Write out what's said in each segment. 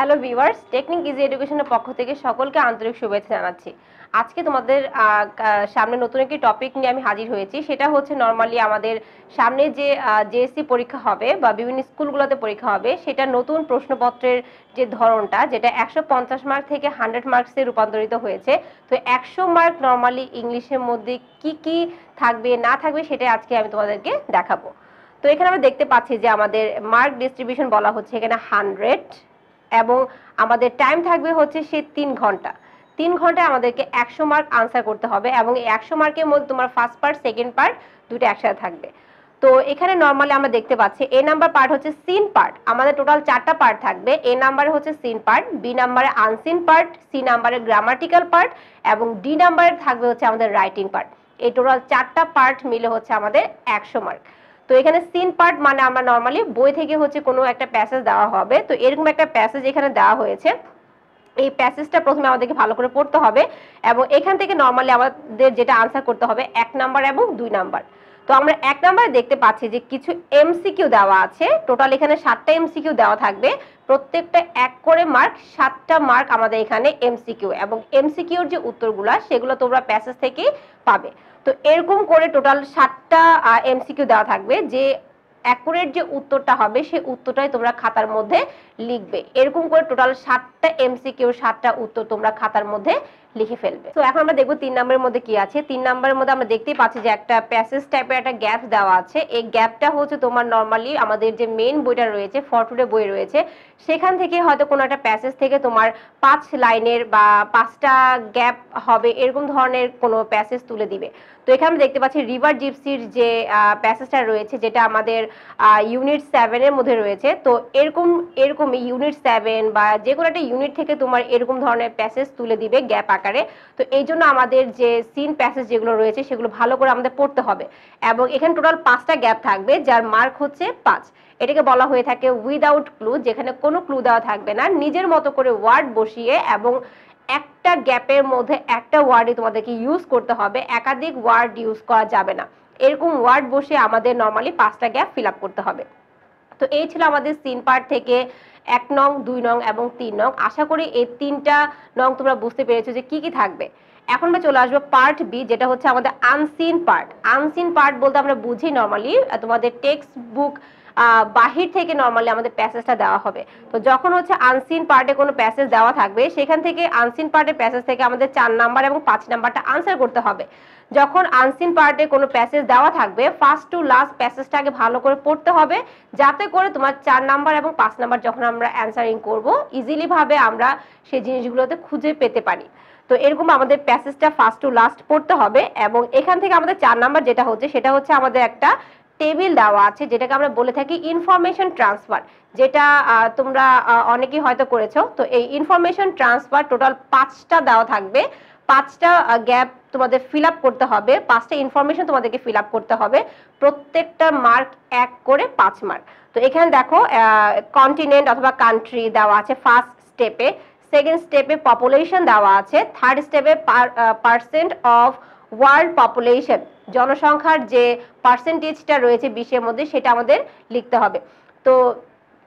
Hello viewers technique easy এডুকেশনের পক্ষ থেকে সকলকে আন্তরিক শুভেচ্ছা জানাচ্ছি। আজকে তোমাদের সামনে নতুন একটি টপিক নিয়ে আমি হাজির হয়েছি। সেটা হচ্ছে নর্মালি আমাদের সামনে যে জেএসসি পরীক্ষা হবে বা বিভিন্ন স্কুলগুলোতে পরীক্ষা হবে, সেটা নতুন প্রশ্নপত্রের যে ধরনটা, যেটা একশো পঞ্চাশ মার্ক থেকে হান্ড্রেড মার্কসে রূপান্তরিত হয়েছে, তো একশো মার্ক নর্মালি ইংলিশের মধ্যে কি কি থাকবে, না থাকবে, সেটা আজকে আমি তোমাদেরকে দেখাবো। তো এখানে আমরা দেখতে পাচ্ছি যে আমাদের মার্ক ডিস্ট্রিবিউশন বলা হচ্ছে এখানে হান্ড্রেড এবং আমাদের টাইম থাকবে হচ্ছে সে তিন ঘণ্টা। তিন ঘন্টায় আমাদেরকে একশো মার্ক আনসার করতে হবে এবং এই একশো মার্কের মধ্যে তোমার ফার্স্ট পার্ট সেকেন্ড পার্ট দুটো একসাথে থাকবে। তো এখানে নর্মালি আমরা দেখতে পাচ্ছি এ নাম্বার পার্ট হচ্ছে সিন পার্ট আমাদের টোটাল চারটা পার্ট থাকবে। এ নাম্বারে হচ্ছে সিন পার্ট বি নাম্বারে আনসিন পার্ট সি নাম্বারে গ্রামাটিক্যাল পার্ট এবং ডি নাম্বারে থাকবে হচ্ছে আমাদের রাইটিং পার্ট এই টোটাল চারটা পার্ট মিলে হচ্ছে আমাদের একশো মার্ক তো এখানে সিন পার্ট মানে আমরা নর্মালি বই থেকে হচ্ছে কোনো একটা প্যাসেজ দেওয়া হবে। তো এরকম একটা প্যাসেজ এখানে দেওয়া হয়েছে। এই প্যাসেজটা প্রথমে আমাদেরকে ভালো করে পড়তে হবে এবং এখান থেকে নর্মালি আমাদের যেটা আনসার করতে হবে এক নাম্বার এবং দুই নাম্বার তো আমরা এক নাম্বারে দেখতে পাচ্ছি যে কিছু এমসিকিউ দেওয়া আছে। টোটাল এখানে সাতটা এমসিকিউ দেওয়া থাকবে। প্রত্যেকটা এক করে মার্ক সাতটা মার্ক আমাদের এখানে এমসিকিউ এবং এমসিকিউর যে উত্তরগুলো, সেগুলো তোমরা প্যাসেজ থেকে পাবে। তো এরকম করে টোটাল সাতটা এমসিকিউ দেওয়া থাকবে যে অ্যাকুরেট যে উত্তরটা হবে সেই উত্তরটাই তোমরা খাতার মধ্যে লিখবে। এরকম করে টোটাল সাতটা এমসিকিউ সাতটা উত্তর তোমরা খাতার মধ্যে লিখে ফেলবে। তো এখন আমরা দেখব তিন নম্বরের মধ্যে কি আছে। তিন নম্বরের মধ্যে আমরা দেখতেই পাচ্ছি যে একটা প্যাসেজ টাইপের একটা গ্যাপ দেওয়া আছে। এই গ্যাপটা হচ্ছে তোমার নর্মালি আমাদের যে মেইন বইটা রয়েছে ফটোডে বই রয়েছে, সেখান থেকে হয়তো কোনো একটা প্যাসেজ থেকে তোমার পাঁচ লাইনের বা পাঁচটা গ্যাপ হবে, এরকম ধরনের কোনো প্যাসেজ তুলে দিবে। তো এখানে আমরা দেখতে পাচ্ছি রিভার জিপসির যে প্যাসেজটা রয়েছে, যেটা আমাদের ইউনিট সেভেনের মধ্যে রয়েছে। তো এরকম এরকম ইউনিট সেভেন বা যে কোনো একটা ইউনিট থেকে তোমার এরকম ধরনের প্যাসেজ তুলে দিবে গ্যাপ আকারে। তো এই জন্য আমাদের যে সিন প্যাসেজ যেগুলো রয়েছে, সেগুলো ভালো করে আমাদের পড়তে হবে। এবং এখানে টোটাল পাঁচটা গ্যাপ থাকবে, যার মার্ক হচ্ছে পাঁচ। এটাকে বলা হয়ে থাকে উইদাউট ক্লু যেখানে কোনো ক্লু দেওয়া থাকবে না। নিজের মতো করে ওয়ার্ড বসিয়ে এবং একটা গ্যাপের মধ্যে একটা ওয়ার্ডই তোমাদেরকে ইউজ করতে হবে। একাধিক ওয়ার্ড ইউজ করা যাবে না। এরকম ওয়ার্ড বসে আমাদের নর্মালি পাঁচটা গ্যাপ ফিল করতে হবে। তো এই ছিল আমাদের সিন পার্ট থেকে। এক নং, দুই নং এবং তিন নং। আশা করি এই তিনটা নং তোমরা বুঝতে পেরেছ যে কি কি থাকবে। এখন আমরা চলে আসব পার্ট বি, যেটা হচ্ছে আমাদের আনসিন পার্ট আনসিন পার্ট বলতে আমরা বুঝি নর্মালি তোমাদের টেক্সট বুক বাহির থেকে নর্মালি আমাদের প্যাসেজটা দেওয়া হবে। তো যখন হচ্ছে আনসিন পার্টে কোনো প্যাসেজ দেওয়া থাকবে, সেখান থেকে আনসিন পার্টের প্যাসেজ থেকে আমাদের চার নাম্বার এবং পাঁচ নাম্বারটা আনসার করতে হবে। যখন আনসিন পার্টে কোনো প্যাসেজ দেওয়া থাকবে ফার্স্ট টু লাস্ট প্যাসেজটাকে ভালো করে পড়তে হবে, যাতে করে তোমার চার নাম্বার এবং পাঁচ নাম্বার যখন আমরা অ্যান্সারিং করব ইজিলি ভাবে আমরা সেই জিনিসগুলোতে খুঁজে পেতে পারি। তো এরকম আমাদের প্যাসেজটা ফার্স্ট টু লাস্ট পড়তে হবে এবং এখান থেকে আমাদের চার নাম্বার যেটা হচ্ছে, সেটা হচ্ছে আমাদের একটা টেবিল দেওয়া আছে, যেটাকে আমরা বলে থাকি ইনফরমেশন ট্রান্সফার যেটা তোমরা অনেকেই হয়তো করেছ। তো এই ইনফরমেশন ট্রান্সফার টোটাল পাঁচটা দেওয়া থাকবে। পাঁচটা গ্যাপ তোমাদের ফিল করতে হবে। পাঁচটা ইনফরমেশন তোমাদেরকে ফিল করতে হবে। প্রত্যেকটা মার্ক এক করে পাঁচ মার্ক তো এখানে দেখো কন্টিনেন্ট অথবা কান্ট্রি দেওয়া আছে ফার্স্ট স্টেপে সেকেন্ড স্টেপে পপুলেশন দেওয়া আছে। থার্ড স্টেপে পার্সেন্ট অফ ওয়ার্ল্ড পপুলেশন জনসংখ্যার যে পার্সেন্টেজটা রয়েছে বিশের মধ্যে, সেটা আমাদের লিখতে হবে। তো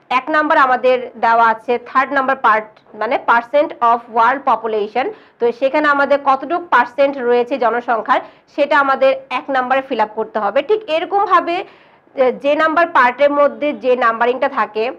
এক নাম্বার আমাদের দেওয়া আছে থার্ড নাম্বার পার্ট মানে পার্সেন্ট অফ ওয়ার্ল্ড পপুলেশন তো সেখানে আমাদের কতটুকু পার্সেন্ট রয়েছে জনসংখ্যার, সেটা আমাদের এক নাম্বারে ফিল করতে হবে। ঠিক এরকম ভাবে যে- যে নাম্বার পার্টের মধ্যে যে নাম্বারিংটা থাকে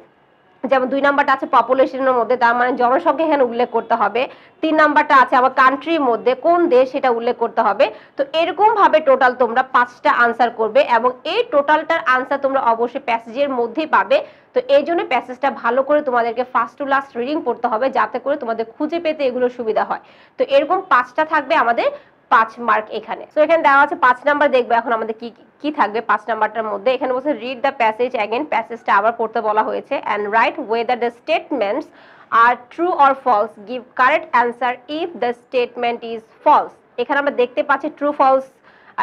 যেমন দুই নাম্বারটা আছে পপুলেশনের মধ্যে, তার মানে জনসংখ্যা এখানে উল্লেখ করতে হবে। তিন নাম্বারটা আছে আবার কান্ট্রির মধ্যে, কোন দেশ সেটা উল্লেখ করতে হবে। তো এরকম ভাবে টোটাল তোমরা পাঁচটা আনসার করবে এবং এই টোটালটার আনসার তোমরা অবশ্যই প্যাসেজের মধ্যেই পাবে। তো এই জন্য প্যাসেজটা ভালো করে তোমাদেরকে ফার্স্ট টু লাস্ট রিডিং পড়তে হবে, যাতে করে তোমাদের খুঁজে পেতে এগুলো সুবিধা হয়। তো এরকম পাঁচটা থাকবে আমাদের পাঁচ মার্ক এখানে। তো এখানে দেওয়া আছে পাঁচ নাম্বার দেখবে এখন আমাদের কি কি থাকবে পাঁচ নাম্বারটার মধ্যে। এখানে বলছে রিড দ্য প্যাসেজ অ্যাগেন প্যাসেজটা আবার পড়তে বলা হয়েছে। And write whether the statements are true or false give correct answer if the statement is false এখানে আমরা দেখতে পাচ্ছি ট্রু ফলস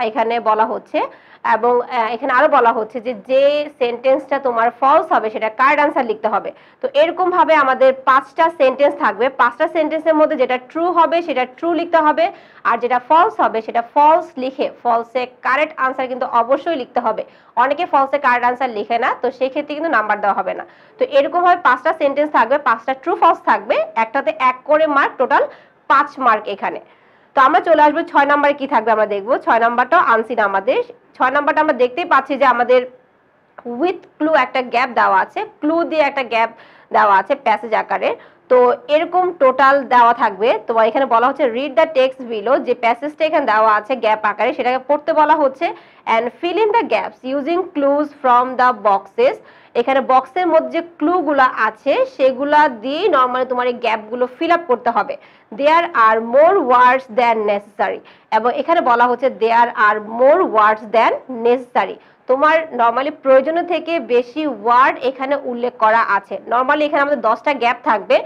এখানে বলা হচ্ছে। এবং এখানে আরও বলা হচ্ছে যে যে সেন্টেন্সটা তোমার ফলস হবে, সেটা কার্ড আনসার লিখতে হবে। তো এরকম ভাবে আমাদের পাঁচটা সেন্টেন্স থাকবে। পাঁচটা সেন্টেন্সের মধ্যে যেটা ট্রু হবে, সেটা ট্রু লিখতে হবে। আর যেটা ফলস হবে, সেটা ফলস লিখে ফলসে কারেক্ট আনসার কিন্তু অবশ্যই লিখতে হবে। অনেকে ফলসে কারেক্ট আনসার লিখে না, তো সেক্ষেত্রে কিন্তু নাম্বার দেওয়া হবে না। তো এরকম ভাবে পাঁচটা সেন্টেন্স থাকবে, পাঁচটা ট্রু ফলস থাকবে, একটাতে এক করে মার্ক টোটাল পাঁচ মার্ক এখানে। তো আমরা চলে আসব, ছয় নম্বরে কি থাকবে আমরা দেখব? ছয় নম্বরটাও আনসিন আমাদের। ছয় নাম্বারটা আমরা দেখতেই পাচ্ছি যে আমাদের উইথ ক্লু একটা গ্যাপ দেওয়া আছে। ক্লু দিয়ে একটা গ্যাপ দেওয়া আছে প্যাসেজ আকারে। তো এরকম টোটাল দেওয়া থাকবে। তোমার এখানে বলা হচ্ছে রিড দ্য টেক্সট বিলো যে প্যাসেজটা এখানে দেওয়া আছে গ্যাপ আকারে, সেটাকে পড়তে বলা হচ্ছে and fill in the gaps using clues from the boxes এখানে বক্সের মধ্যে যে ক্লুগুলো আছে, সেগুলা দিয়ে নর্মালি তোমার এই গ্যাপগুলো ফিল আপ করতে হবে। There are more words than necessary এবং এখানে বলা হচ্ছে there are more words than necessary তোমার নর্মালি প্রয়োজনীয় থেকে বেশি ওয়ার্ড এখানে উল্লেখ করা আছে। নর্মালি এখানে আমাদের দশটা গ্যাপ থাকবে।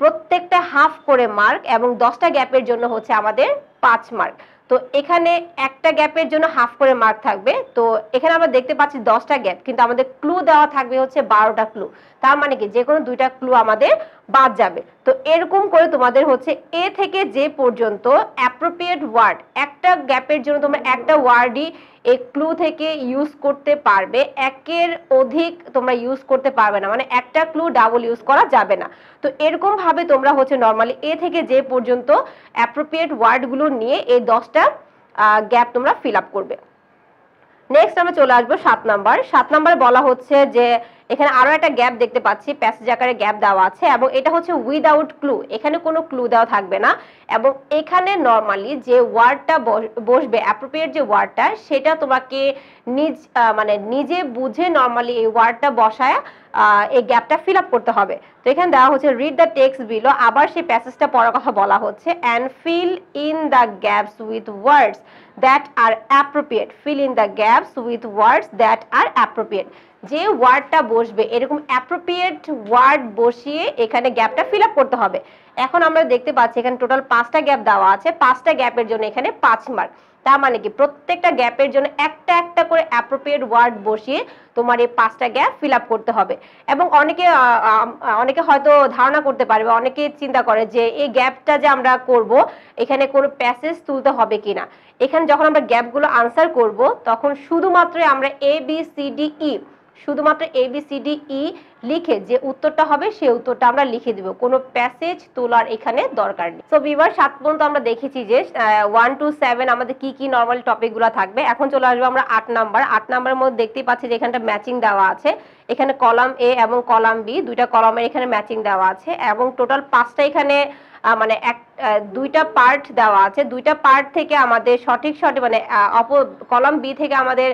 প্রত্যেকটা হাফ করে মার্ক এবং দশটা গ্যাপের জন্য হচ্ছে আমাদের পাঁচ মার্ক তো এখানে একটা গ্যাপের জন্য হাফ করে মার্ক থাকবে। তো এখানে আমরা দেখতে পাচ্ছি দশটা গ্যাপ কিন্তু আমাদের ক্লু দেওয়া থাকবে হচ্ছে বারোটা ক্লু তার মানে কি? যে কোনো দুইটা ক্লু আমাদের বাদ যাবে। তো এরকম করে তোমাদের হচ্ছে এ থেকে যে পর্যন্ত অ্যাপ্রোপ্রিয়েট ওয়ার্ড একটা গ্যাপের জন্য তোমরা একটা ওয়ার্ডই এই ক্লু থেকে ইউজ করতে পারবে। একের অধিক তোমরা ইউজ করতে পারবে না। মানে একটা ক্লু ডাবল ইউজ করা যাবে না। তো এরকম ভাবে তোমরা হচ্ছে নর্মালি এ থেকে যে পর্যন্ত অ্যাপ্রোপ্রিয়েট ওয়ার্ডগুলো নিয়ে এই দশটা গ্যাপ তোমরা ফিল আপ করবে। নেক্সট আমরা চলে আসব সাত নাম্বার সাত নাম্বারে বলা হচ্ছে যে এখানে আরও একটা গ্যাপ দেখতে পাচ্ছি প্যাসেজ আকারে গ্যাপ দেওয়া আছে এবং এটা হচ্ছে উইদাউট ক্লু এখানে কোনো ক্লু দেওয়া থাকবে না এবং এখানে নর্মালি যে ওয়ার্ডটা বসবে অ্যাপ্রোপ্রিয়েট যে ওয়ার্ডটা সেটা তোমাকে নিজ মানে নিজে বুঝে নর্মালি এই ওয়ার্ডটা বসায় এই গ্যাপটা ফিল আপ করতে হবে। তো এখানে দেওয়া হচ্ছে রিড দ্য টেক্সট বিলো আবার সেই প্যাসেজটা পড়ার কথা বলা হচ্ছে। And fill in the gaps with words that are appropriate fill in the gaps with words that are appropriate যে ওয়ার্ডটা বসবে, এরকম অ্যাপ্রোপ্রিয়েট ওয়ার্ড বসিয়ে এখানে গ্যাপটা ফিল আপ করতে হবে। এখন আমরা দেখতে পাচ্ছি, এখানে টোটাল পাঁচটা গ্যাপ দেওয়া আছে। পাঁচটা গ্যাপের জন্য এখানে পাঁচ মার্ক তার মানে কি? প্রত্যেকটা গ্যাপের জন্য একটা একটা করে অ্যাপ্রোপ্রিয়েট ওয়ার্ড বসিয়ে তোমার এই পাঁচটা গ্যাপ ফিল আপ করতে হবে। এবং অনেকে অনেকে হয়তো ধারণা করতে পারবে অনেকে চিন্তা করে যে এই গ্যাপটা যে আমরা করব, এখানে কোনো প্যাসেজ তুলতে হবে কিনা। এখানে যখন আমরা গ্যাপগুলো আনসার করব, তখন শুধুমাত্র আমরা A B C D E শুধুমাত্র A B C D E লিখে যে উত্তরটা হবে সেই উত্তরটা আমরা লিখে দিব। কোনো প্যাসেজ তোলার এখানে দরকার নেই। সো বিবার সাত পর্যন্ত আমরা দেখেছি যে ওয়ান টু সেভেন আমাদের কি কি নর্মাল টপিকগুলো থাকবে। এখন চলে আসব আমরা আট নাম্বার আট নাম্বারের মধ্যে দেখতেই পাচ্ছি যে এখানটা ম্যাচিং দেওয়া আছে। এখানে কলাম এ এবং কলাম বি দুইটা কলামের এখানে ম্যাচিং দেওয়া আছে এবং টোটাল পাঁচটা এখানে মানে এক দুইটা পার্ট দেওয়া আছে। দুইটা পার্ট থেকে আমাদের সঠিক সঠিক মানে অপ কলম বি থেকে আমাদের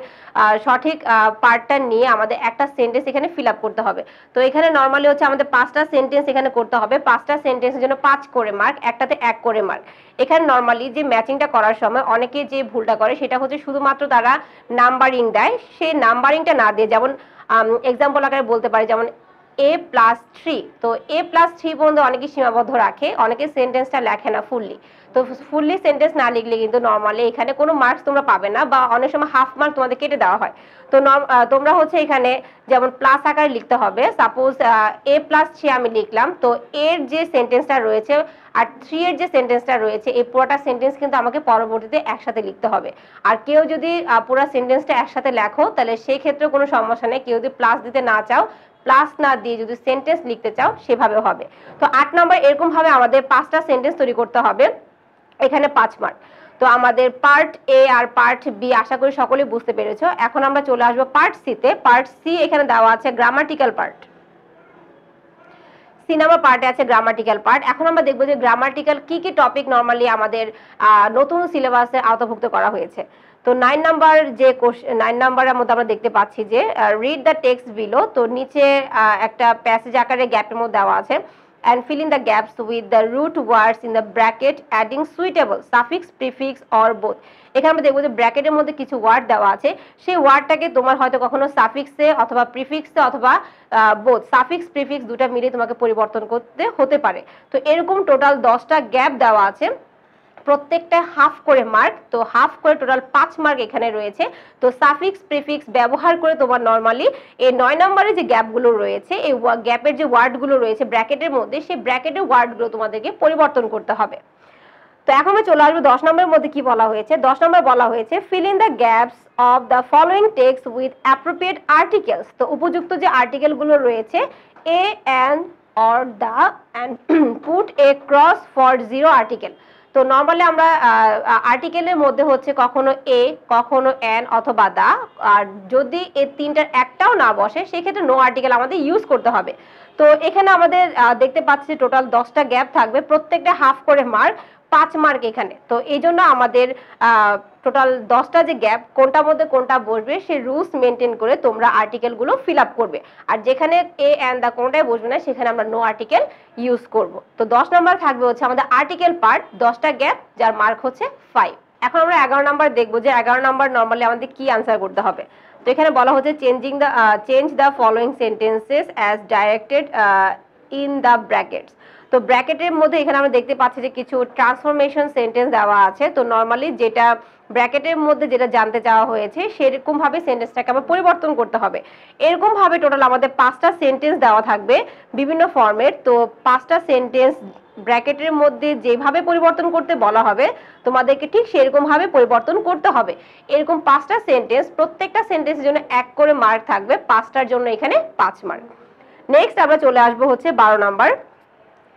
সঠিক পার্টটা নিয়ে আমাদের একটা সেন্টেন্স এখানে ফিল আপ করতে হবে। তো এখানে নর্মালি হচ্ছে আমাদের পাঁচটা সেন্টেন্স এখানে করতে হবে। পাঁচটা সেন্টেন্সের জন্য পাঁচ করে মার্ক একটাতে এক করে মার্ক এখানে নর্মালি যে ম্যাচিংটা করার সময় অনেকে যে ভুলটা করে, সেটা হচ্ছে শুধুমাত্র তারা নাম্বারিং দেয়। সেই নাম্বারিংটা না দিয়ে যেমন এক্সাম্পল আকারে বলতে পারে, যেমন এ প্লাস থ্রি তো এ প্লাস থ্রি পর্যন্ত অনেকে সীমাবদ্ধ রাখে, অনেকে সেন্টেন্সটা লেখে না ফুললি তো ফুললি সেন্টেন্স না লিখলে কিন্তু নর্মালি এখানে কোনো মার্কস তোমরা পাবে না বা অনেক সময় হাফ মার্ক তোমাদের কেটে দেওয়া হয়। তো তোমরা হচ্ছে এখানে যেমন প্লাস আকারে লিখতে হবে সাপোজ এ প্লাস থ্রি আমি লিখলাম, তো এর যে সেন্টেন্সটা রয়েছে আর থ্রি এর যে সেন্টেন্সটা রয়েছে, এই পুরোটা সেন্টেন্স কিন্তু আমাকে পরবর্তীতে একসাথে লিখতে হবে। আর কেউ যদি পুরো সেন্টেন্সটা একসাথে লেখো, তাহলে সেই ক্ষেত্রে কোনো সমস্যা নেই। কেউ যদি প্লাস দিতে না চাও প্লাস না দিয়ে যদি সেন্টেন্স লিখতে চাও সেভাবে হবে। তো আট নম্বর এরকম ভাবে আমাদের পাঁচটা সেন্টেন্স তৈরি করতে হবে। এখানে পাঁচ মার্ক তো আমাদের পার্ট এ আর পার্ট বি আশা করি সকলেই বুঝতে পেরেছ। এখন আমরা চলে আসব পার্ট সিতে পার্ট সি এখানে দেওয়া আছে গ্রামাটিক্যাল পার্ট সিনেমা পার্টে আছে গ্রামাটিক্যাল পার্ট এখন আমরা দেখব যে গ্রামাটিক্যাল কি কি টপিক নর্মালি আমাদের নতুন সিলেবাসে আওতাভুক্ত করা হয়েছে। তো নাইন নাম্বার যে নাইন নাম্বারের মধ্যে আমরা দেখতে পাচ্ছি যে রিড দ্য টেক্সট বিলো তো নিচে একটা প্যাসেজ আকারে গ্যাপের মধ্যে দেওয়া আছে। And fill in the gaps with the root words in the bracket, adding suitable, suffix, prefix, or both. এখানে আমরা দেখব যে ব্র্যাকেটের মধ্যে কিছু ওয়ার্ড দেওয়া আছে। সেই ওয়ার্ডটাকে তোমার হয়তো কখনো সাফিক্সে অথবা প্রিফিক্সে অথবা বোধ সাফিক্স প্রিফিক্স দুটা মিলে তোমাকে পরিবর্তন করতে হতে পারে। তো এরকম টোটাল দশটা গ্যাপ দেওয়া আছে। প্রত্যেকটা হাফ করে মার্ক তো হাফ করে টোটাল পাঁচ মার্ক এখানে রয়েছে। তো সাফিক্স প্রিফিক্স ব্যবহার করে তোমার নর্মালি এই নয় নম্বরে যে গ্যাপগুলো রয়েছে, এই গ্যাপের যে ওয়ার্ডগুলো রয়েছে ব্র্যাকেটের মধ্যে, সেই ব্র্যাকেটের ওয়ার্ডগুলো তোমাদেরকে পরিবর্তন করতে হবে। তো এখন আমরা চলে আসব দশ নম্বরের মধ্যে কি বলা হয়েছে? দশ নম্বর বলা হয়েছে fill in the gaps of the following text with appropriate articles তো উপযুক্ত যে আর্টিকেলগুলো রয়েছে a an or the and put a cross for zero article তো নর্মালি আমরা আর্টিকেলের মধ্যে হচ্ছে কখনো এ, কখনো এন অথবা দা, আর যদি এ তিনটার একটাও না বসে, সেক্ষেত্রে নো আর্টিকেল আমাদের ইউজ করতে হবে। তো এখানে আমাদের দেখতে পাচ্ছি টোটাল দশটা গ্যাপ থাকবে, প্রত্যেকটা হাফ করে মার্ক পাঁচ মার্ক এখানে। তো এই জন্য আমাদের টোটাল দশটা যে গ্যাপ কোনটার মধ্যে কোনটা বসবে, সেই রুলস মেনটেন করে তোমরা আর্টিকেলগুলো ফিল আপ করবে। আর যেখানে এ অ্যান্ড দা কোনটাই বসবে না, সেখানে আমরা নো আর্টিকেল ইউজ করব। তো দশ নম্বর থাকবে হচ্ছে আমাদের আর্টিকেল পার্ট দশটা গ্যাপ যার মার্ক হচ্ছে ফাইভ এখন আমরা এগারো নাম্বার দেখব যে এগারো নাম্বার নর্মালি আমাদের কি আনসার করতে হবে। তো এখানে বলা হচ্ছে changing the change the following sentences as directed in the brackets তো ব্র্যাকেটের মধ্যে এখানে আমরা দেখতে পাচ্ছি যে কিছু ট্রান্সফরমেশন সেন্টেন্স দেওয়া আছে। তো নর্মালি যেটা ব্র্যাকেটের মধ্যে যেটা জানতে চাওয়া হয়েছে সেরকম ভাবে সেন্টেন্সটাকে আবার পরিবর্তন করতে হবে। এরকম ভাবে টোটাল আমাদের পাঁচটা সেন্টেন্স দেওয়া থাকবে বিভিন্ন ফর্মের। তো পাঁচটা সেন্টেন্স ব্র্যাকেটের মধ্যে যেভাবে পরিবর্তন করতে বলা হবে, তোমাদেরকে ঠিক সেরকম ভাবে পরিবর্তন করতে হবে। এরকম পাঁচটা সেন্টেন্স, প্রত্যেকটা সেন্টেন্সের জন্য এক করে মার্ক থাকবে, পাঁচটার জন্য এখানে পাঁচ মার্ক। নেক্সট আমরা চলে আসব হচ্ছে বারো নাম্বার।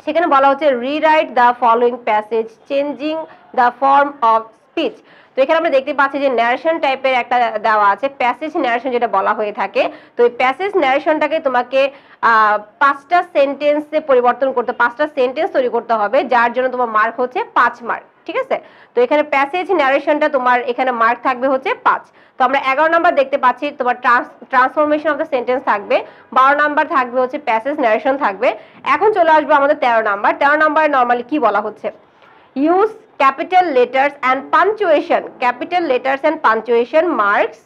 সেখানে বলা হচ্ছে rewrite the following passage changing the form of speech তো এখানে আমরা দেখতে পাচ্ছি যে ন্যারেশন টাইপের একটা দেওয়া আছে প্যাসেজ ন্যারেশন যেটা বলা হয়ে থাকে। তো এই প্যাসেজ ন্যারেশনটাকে তোমাকে পাঁচটা সেন্টেন্সে পরিবর্তন করতে, পাঁচটা সেন্টেন্স তৈরি করতে হবে, যার জন্য তোমার মার্ক হচ্ছে পাঁচ মার্ক ঠিক আছে? তো এখানে প্যাসেজ ন্যারেশনটা তোমার এখানে মার্ক থাকবে হচ্ছে পাঁচ। তো আমরা এগারো নাম্বার দেখতে পাচ্ছি, তোমার ট্রান্সফরমেশন অফ দ্য সেন্টেন্স থাকবে, বারো নাম্বার থাকবে হচ্ছে প্যাসেজ ন্যারেশন থাকবে। এখন চলে আসবে আমাদের তেরো নাম্বার তেরো নাম্বারে নর্মালি কি বলা হচ্ছে? Use capital letters and punctuation capital letters and punctuation marks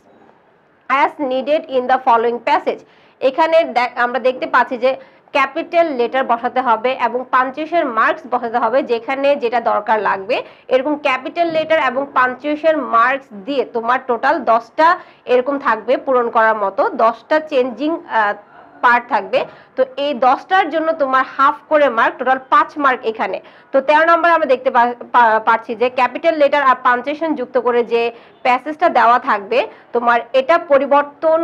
as needed in the following passage এখানে আমরা দেখতে পাচ্ছি যে ক্যাপিটাল লেটার বসাতে হবে এবং পাঞ্চুয়েশন মার্কস বসাতে হবে যেখানে যেটা দরকার লাগবে। এরকম ক্যাপিটাল লেটার এবং পাঞ্চুয়েশন মার্কস দিয়ে তোমার টোটাল দশটা এরকম থাকবে পূরণ করার মতো। দশটা চেঞ্জিং পার্ট থাকবে। তো এই দশটার জন্য তোমার হাফ করে মার্ক টোটাল পাঁচ মার্ক এখানে। তো তেরো নম্বর আমরা দেখতে পাচ্ছি যে ক্যাপিটাল লেটার আর পাঞ্চুয়েশন যুক্ত করে যে প্যাসেজটা দেওয়া থাকবে, তোমার এটা পরিবর্তন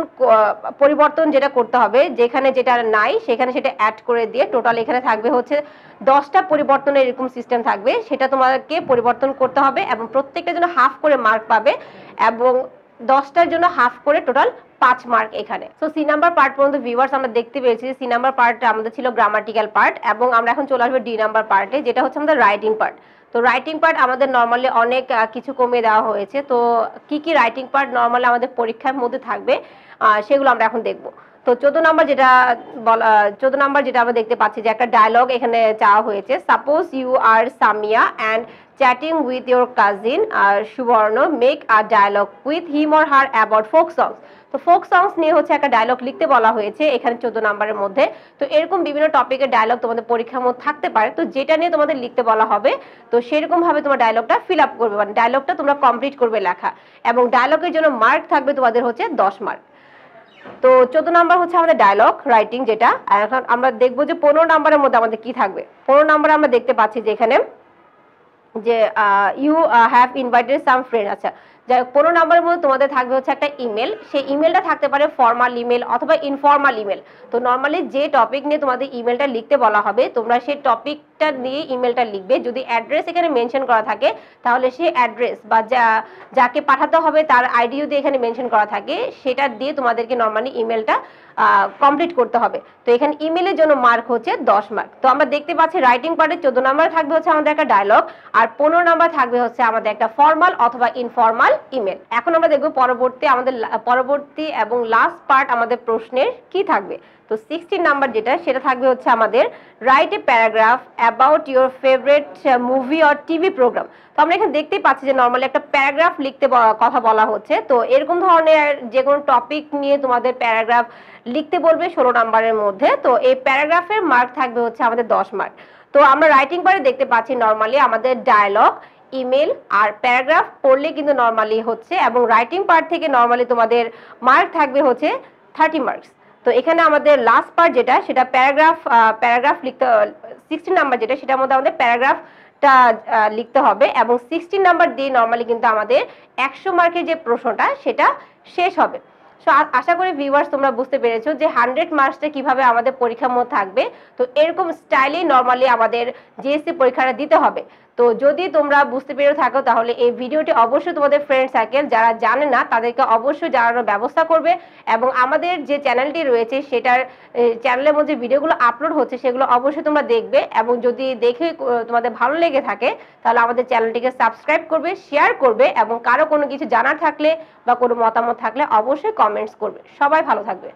পরিবর্তন যেটা করতে হবে, যেখানে যেটা নাই, সেখানে সেটা অ্যাড করে দিয়ে টোটাল এখানে থাকবে হচ্ছে দশটা পরিবর্তনের এরকম সিস্টেম থাকবে। সেটা তোমাকে পরিবর্তন করতে হবে এবং প্রত্যেকটা জন্য হাফ করে মার্ক পাবে এবং দশটার জন্য হাফ করে টোটাল পাঁচ মার্ক এখানে। তো সি নাম্বার পার্ট পর্যন্ত ভিউয়ার্স আমরা দেখতে পেয়েছি সি নাম্বার পার্ট আমাদের ছিল গ্রামাটিক্যাল পার্ট এবং আমরা এখন চলে আসব ডি নাম্বার পার্টে যেটা হচ্ছে আমাদের রাইটিং পার্ট তো রাইটিং পার্ট আমাদের নর্মালি অনেক কিছু কমিয়ে দেওয়া হয়েছে। তো কি কি রাইটিং পার্ট নর্মালি আমাদের পরীক্ষার মধ্যে থাকবে সেগুলো আমরা এখন দেখব। তো চোদ্দ নাম্বার যেটা বলা চোদ্দ নাম্বার যেটা আমরা দেখতে পাচ্ছি যে একটা ডায়লগ এখানে চাওয়া হয়েছে suppose you are Samia and chatting with your cousin, are Subarna, make a dialogue with him or her about folk songs. তো ফোক সংস নিয়ে হচ্ছে একটা ডায়লগ লিখতে বলা হয়েছে এখানে চোদ্দ নাম্বারের মধ্যে। তো এরকম বিভিন্ন টপিকের ডায়লগ তোমাদের পরীক্ষার মধ্যে থাকতে পারে। তো যেটা নিয়ে তোমাদের লিখতে বলা হবে, তো সেরকম ভাবে তোমার ডায়লগটা ফিল আপ করবে। মানে ডায়লগটা তোমরা কমপ্লিট করবে লেখা। এবং ডায়লগের জন্য মার্ক থাকবে তোমাদের হচ্ছে দশ মার্ক তো চোদ্দ নাম্বার হচ্ছে আমাদের ডায়লগ রাইটিং যেটা। এখন আমরা দেখব যে পনেরো নাম্বারের মধ্যে আমাদের কি থাকবে। পনেরো নাম্বারে আমরা দেখতে পাচ্ছি যে এখানে যে you have invited some friend আচ্ছা। যাই হোক, পনেরো নম্বরের মধ্যে তোমাদের থাকবে হচ্ছে একটা ইমেল সেই ইমেলটা থাকতে পারে ফর্মাল ইমেল অথবা ইনফর্মাল ইমেল তো নর্মালি যে টপিক নিয়ে তোমাদের ইমেলটা লিখতে বলা হবে, তোমরা সেই টপিকটা নিয়ে ইমেলটা লিখবে। যদি অ্যাড্রেস এখানে মেনশন করা থাকে, তাহলে সেই অ্যাড্রেস বা যা, যাকে পাঠাতে হবে তার আইডি যদি এখানে মেনশন করা থাকে, সেটা দিয়ে তোমাদেরকে নর্মালি ইমেলটা কমপ্লিট করতে হবে। তো এখানে ইমেলের জন্য মার্ক হচ্ছে দশ মার্ক তো আমরা দেখতে পাচ্ছি রাইটিং পার্টে চোদ্দ নাম্বার থাকবে হচ্ছে আমাদের একটা ডায়লগ আর পনেরো নাম্বার থাকবে হচ্ছে আমাদের একটা ফর্মাল অথবা ইনফর্মাল ইমেল এখন আমরা দেখব পরবর্তী আমাদের পরবর্তী এবং লাস্ট পার্ট আমাদের প্রশ্নের কি থাকবে। তো সিক্সটিন নাম্বার যেটা, সেটা থাকবে হচ্ছে আমাদের write a paragraph about your favourite movie or TV programme তো আমরা এখানে দেখতেই পাচ্ছি যে নর্মালি একটা প্যারাগ্রাফ লিখতে কথা বলা হচ্ছে। তো এরকম ধরনের যে কোনো টপিক নিয়ে তোমাদের প্যারাগ্রাফ লিখতে বলবে ষোলো নাম্বারের মধ্যে। তো এই প্যারাগ্রাফের মার্ক থাকবে হচ্ছে আমাদের দশ মার্ক তো আমরা রাইটিং পারে দেখতে পাচ্ছি নর্মালি আমাদের ডায়লগ ইমেল আর প্যারাগ্রাফ পড়লে কিন্তু নর্মালি হচ্ছে এবং রাইটিং পার্ট থেকে নর্মালি তোমাদের মার্ক থাকবে হচ্ছে থার্টি মার্কস তো এখানে আমাদের লাস্ট পার্ট যেটা, সেটা প্যারাগ্রাফ প্যারাগ্রাফ লিখতে সিক্সটি নাম্বার যেটা, সেটার মধ্যে আমাদের প্যারাগ্রাফটা লিখতে হবে এবং সিক্সটি নাম্বার দিয়ে নর্মালি কিন্তু আমাদের একশো মার্কের যে প্রশ্নটা, সেটা শেষ হবে। সো আশা করি ভিউয়ার্স তোমরা বুঝতে পেরেছ যে হান্ড্রেড মার্কসটা কীভাবে আমাদের পরীক্ষার মধ্যে থাকবে। তো এরকম স্টাইলেই নর্মালি আমাদের জিএসসি পরীক্ষাটা দিতে হবে। তো যদি তোমরা বুঝতে পেরে থাকো, তাহলে এই ভিডিওটি অবশ্যই তোমাদের ফ্রেন্ড সার্কেল যারা জানে না, তাদেরকে অবশ্যই জানানোর ব্যবস্থা করবে এবং আমাদের যে চ্যানেলটি রয়েছে, সেটার চ্যানেলের মধ্যে ভিডিওগুলো আপলোড হচ্ছে, সেগুলো অবশ্যই তোমরা দেখবে এবং যদি দেখে তোমাদের ভালো লেগে থাকে, তাহলে আমাদের চ্যানেলটিকে সাবস্ক্রাইব করবে শেয়ার করবে এবং কারও কোনো কিছু জানার থাকলে বা কোনো মতামত থাকলে অবশ্যই কমেন্টস করবে। সবাই ভালো থাকবে।